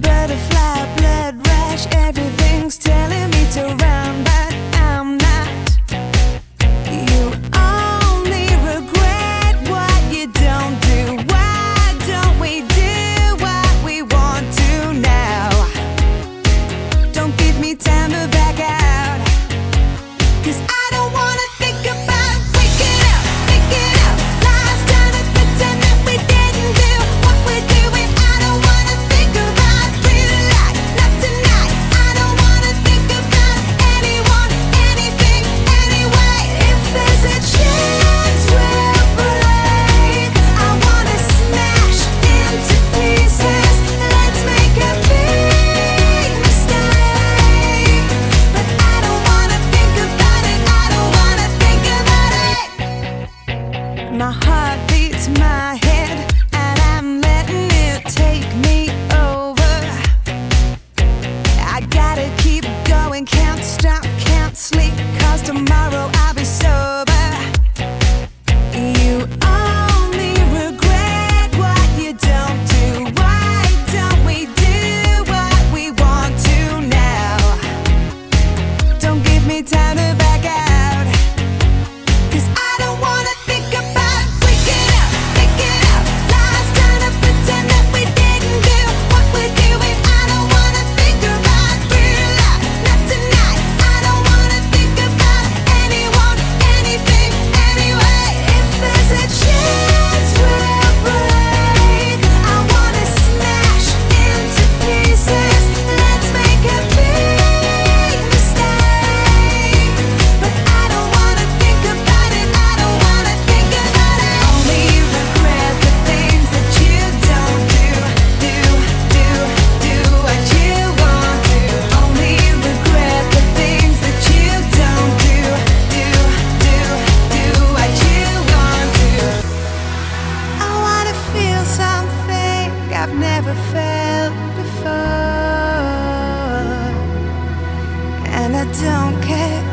Butterfly, blood rush, everything's telling me to run back. My heart beats my head, and I'm letting it take me over. I gotta keep going, can't stop, can't tomorrow I'll be sober. You only regret what you don't do. Why don't we do what we want to now? Don't give me time. I've never felt before, and I don't care.